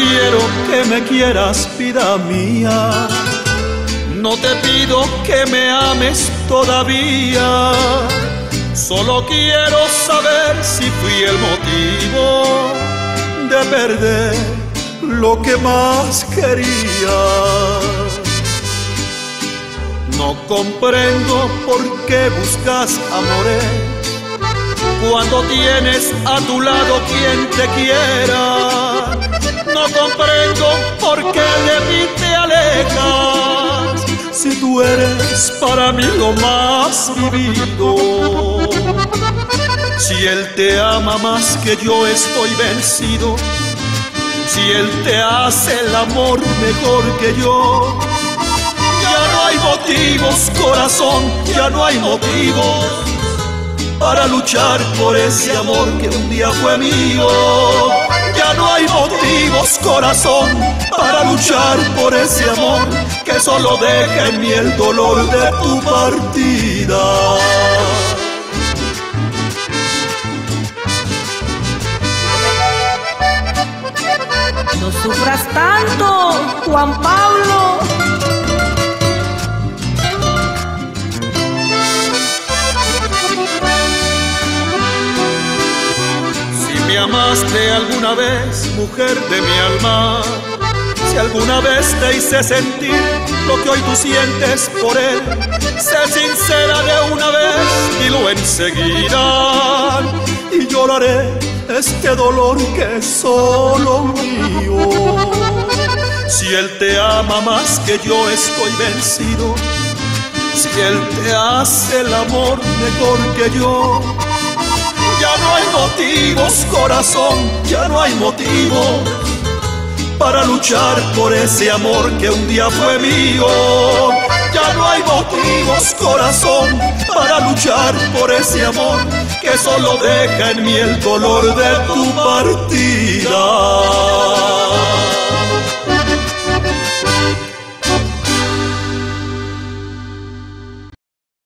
quiero que me quieras, vida mía. No te pido que me ames todavía. Solo quiero saber si fui el motivo de perder lo que más quería. No comprendo por qué buscas amores cuando tienes a tu lado quien te quiera. No comprendo por qué de mí te alejas si tú eres para mí lo más vivido. Si él te ama más que yo estoy vencido, si él te hace el amor mejor que yo. Ya no hay motivos, corazón, ya no hay motivos para luchar por ese amor que un día fue mío. Ya no hay motivos, corazón, para luchar por ese amor que solo deja en mí el dolor de tu partida. No sufras tanto, Juan Pablo. Amaste alguna vez, mujer de mi alma, si alguna vez te hice sentir lo que hoy tú sientes por él, sé sincera de una vez, dilo enseguida y lloraré este dolor que es solo mío. Si él te ama más que yo estoy vencido, si él te hace el amor mejor que yo, ya no hay motivos, corazón, ya no hay motivos para luchar por ese amor que un día fue mío. Ya no hay motivos, corazón, para luchar por ese amor que solo deja en mí el dolor de tu partida.